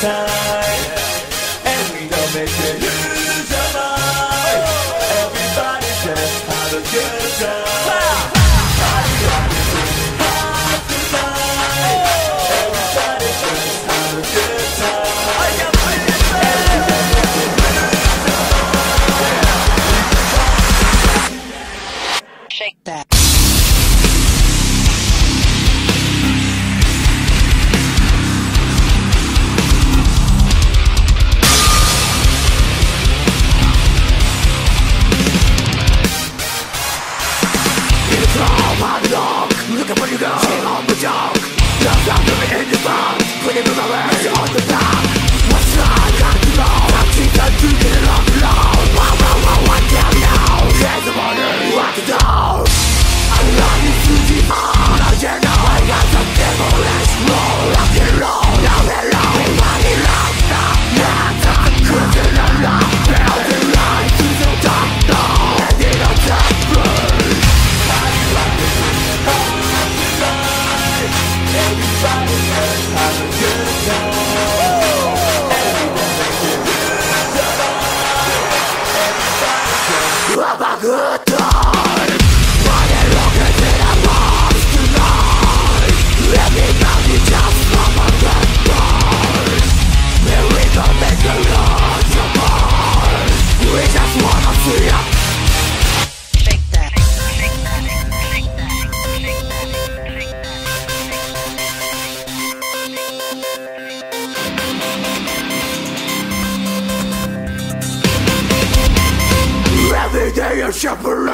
time. And we don't make you lose your mind. Everybody just a good time. Everybody just have a good time. Shake that. where you go Kill on the dog Love down to me in the line. Put it from the way good times. let me down, just a the Yeah. of your past we just wanna see Shepherd.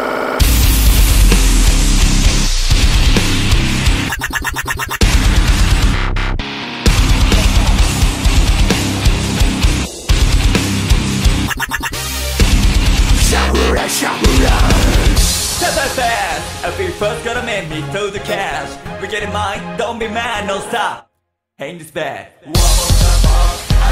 Shepherd, shepherd. Step by fast, a big first gonna make me throw the cash. We get in mind, don't be mad, no stop. Ain't this bad? One more time,